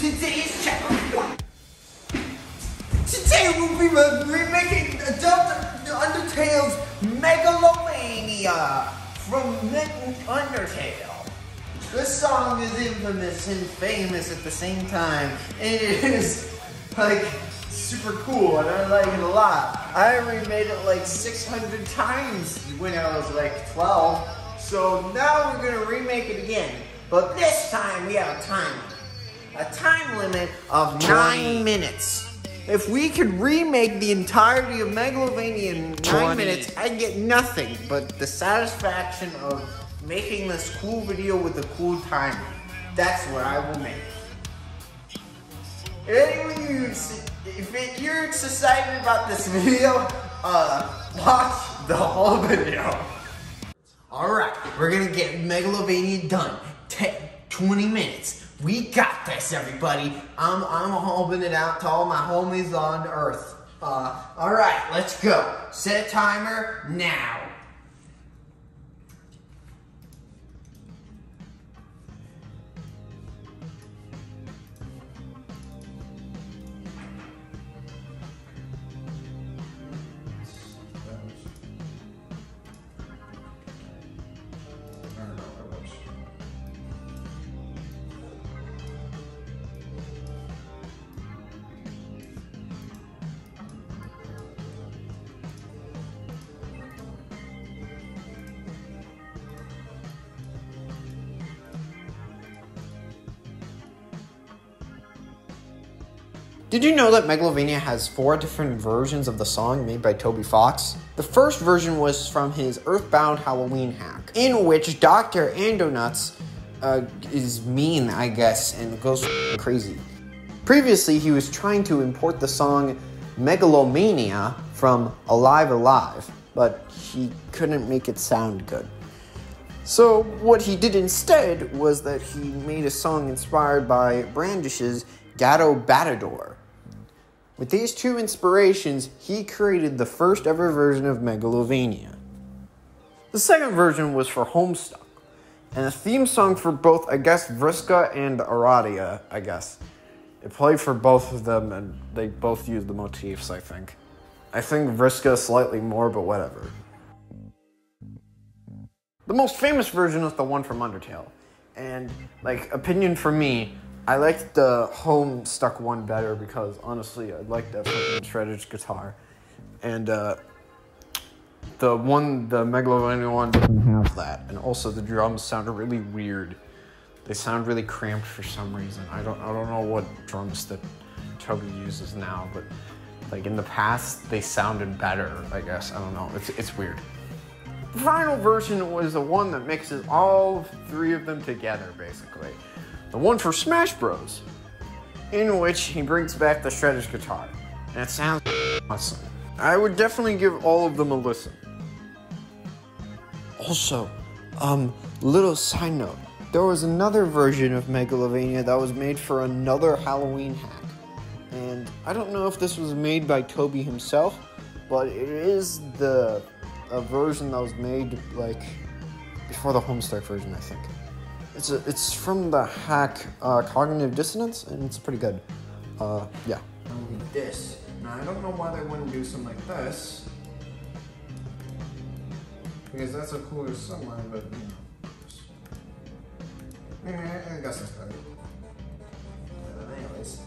today's channel. Today we'll be re- remaking Adult Undertale's Megalovania from Undertale. This song is infamous and famous at the same time. It is like super cool and I like it a lot. I remade it like 600 times when I was like 12. So now we're gonna remake it again. But this time we have a time limit. A time limit of nine minutes. If we could remake the entirety of Megalovania in nine 20. minutes, I'd get nothing but the satisfaction of making this cool video with a cool timer. That's what I will make. Anyone you, if it, you're excited about this video, uh, watch the whole video. Alright, we're gonna get Megalovania done. Ten, 20 minutes. We got this, everybody. I'm, I'm holding it out to all my homies on Earth. Uh, alright, let's go. Set a timer now. Did you know that Megalovania has four different versions of the song made by Toby Fox? The first version was from his Earthbound Halloween hack, in which Dr. Andonuts uh, is mean, I guess, and goes crazy. Previously, he was trying to import the song Megalomania from Live A Live, but he couldn't make it sound good. So, what he did instead was that he made a song inspired by Brandish's Gatto Batador. With these two inspirations, he created the first ever version of Megalovania. The second version was for Homestuck, and a theme song for both, I guess, Vriska and Aradia, I guess. It played for both of them, and they both used the motifs, I think. I think Vriska slightly more, but whatever. The most famous version is the one from Undertale. And, like, opinion for me, I liked the Homestuck one better because, honestly, I liked that shredded guitar. And, uh, the one, the Megalovania one doesn't have that. And also, the drums sounded really weird. They sound really cramped for some reason. I don't, I don't know what drums that Toby uses now, but, like, in the past, they sounded better, I guess. I don't know. It's, it's weird. The final version was the one that mixes all three of them together, basically. The one for Smash Bros, in which he brings back the shredder's guitar. And it sounds awesome. I would definitely give all of them a listen. Also, um, little side note, there was another version of Megalovania that was made for another Halloween hack. And I don't know if this was made by Toby himself, but it is the a version that was made like before the Homestuck version, I think. It's a, it's from the hack uh, Cognitive Dissonance, and it's pretty good. Uh, yeah. This. Now, I don't know why they wouldn't do something like this. Because that's a cooler somewhere, but you know. Eh, I guess that's better. But anyways,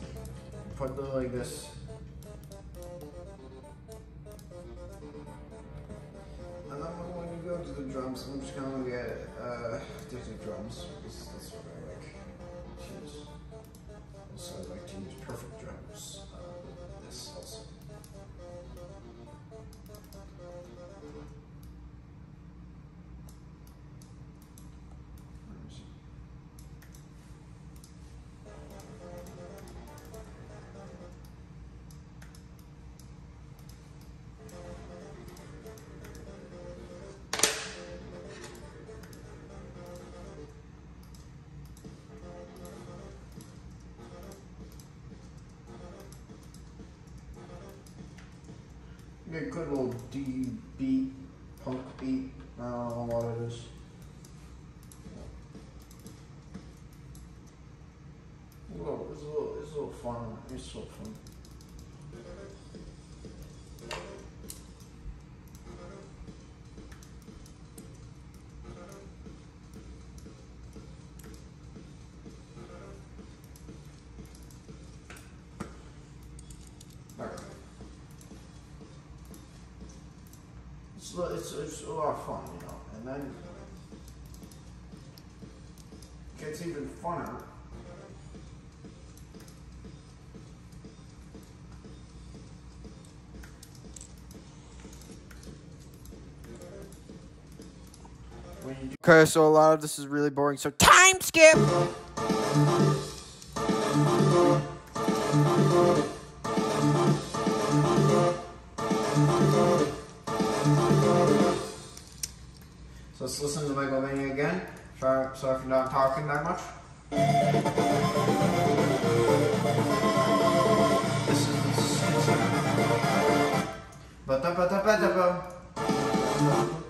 put it like this. Go to the drums, I'm just gonna get uh, different drums because that's what I like to. Also, I like to use perfect drums. Uh, a good little D beat, punk beat. I don't know what it is. It's a little, it's a little fun. It's so fun. It's, it's, a lot of fun, you know, and then it gets even funner. Okay, so a lot of this is really boring. So time skip. Let's listen to Megalovania again. Sorry, sorry for not talking that much. This is this is Ba-da-ba-da-ba-da-ba.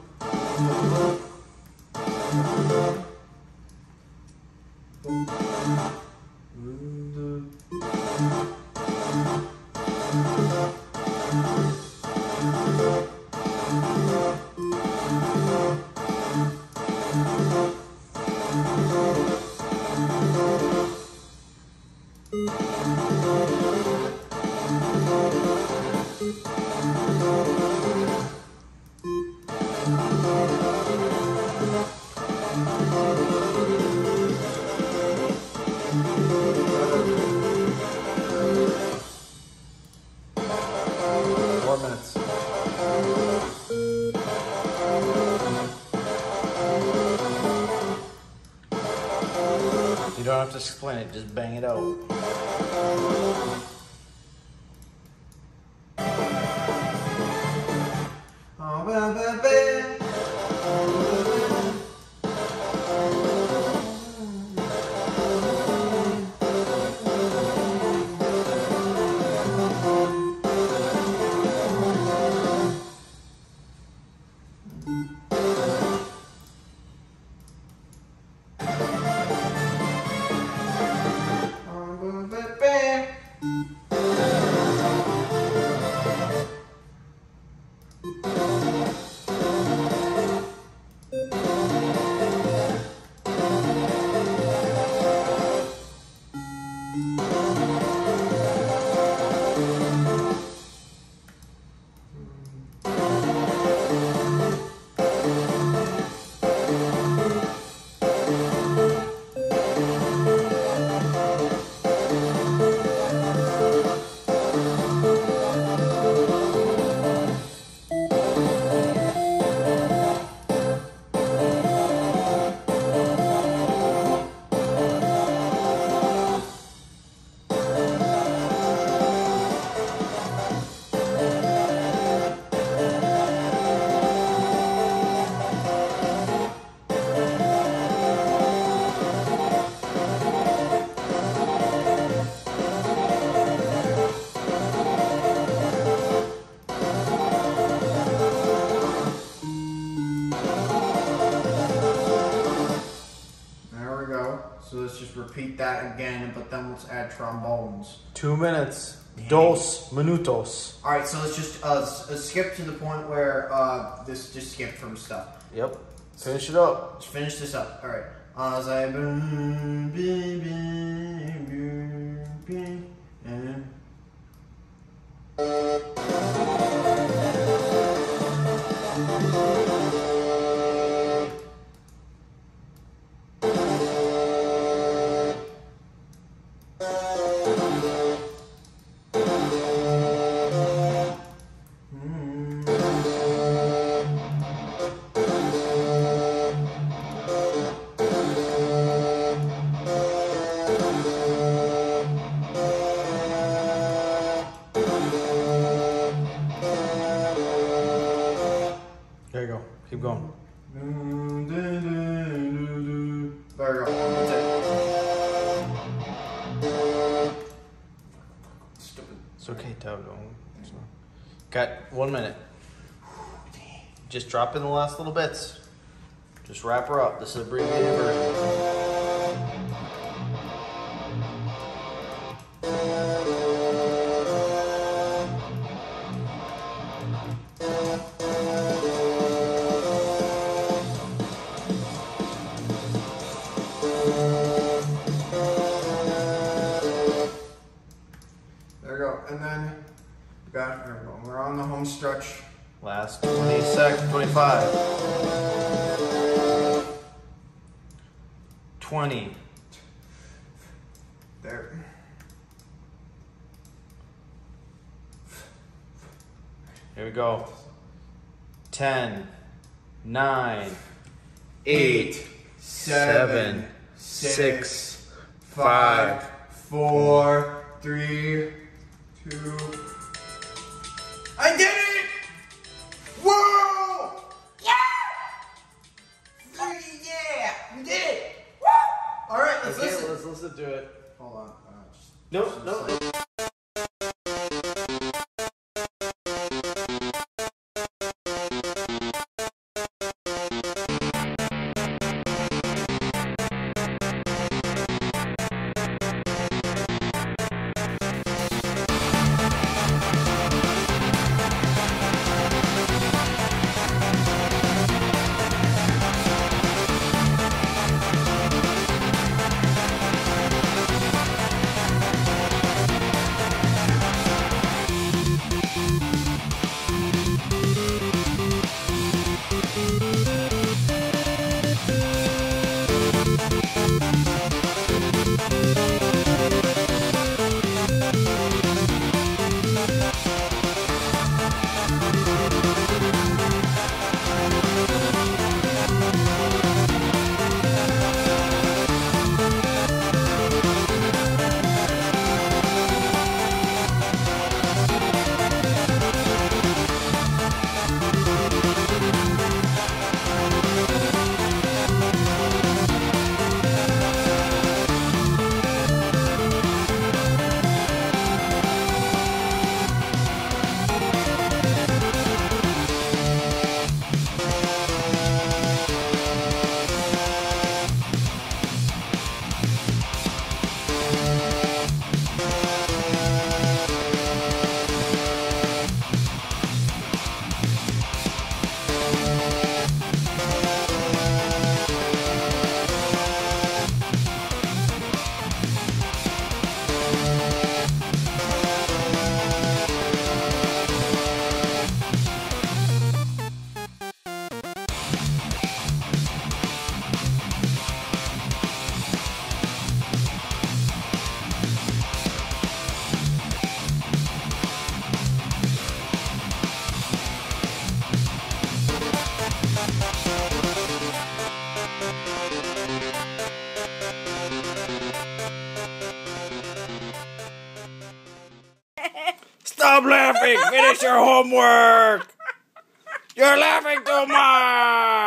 Explain it, just bang it out. Oh, ba, that again, but then let's add trombones. Two minutes. Dos minutos. All right, so let's just uh, uh, skip to the point where uh, this just skip from stuff. Yep. Finish it up. Let's finish this up. All right. As I be- go. Keep going. There we go. That's it. Stupid. It's okay, Toad. Don't- it's not- Got one minute. Just drop in the last little bits. Just wrap her up. This is abbreviated version. Last 20 seconds, 25. 20. There. Here we go. 10, 9, 8, seven, 6, five, four, three, two. I did Okay, listen. let's listen to it. Hold on. Uh, just- No, no, no. Laughing! Finish your homework! You're laughing too much!